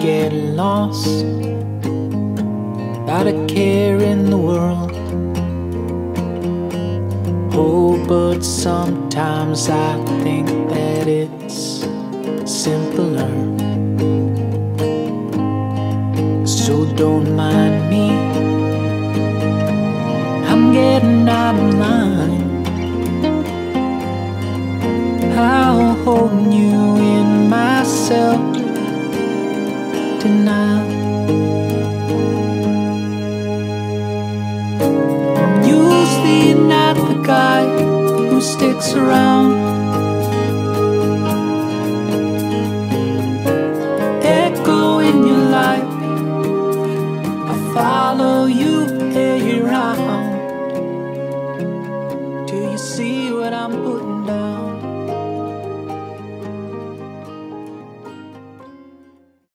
get lost. Not a care in the world. Oh, but sometimes I think that it's simpler. So don't mind me. I'm getting out of line. I'll hold you looks around. Echo in your light I follow you around. Do you see what I'm putting down?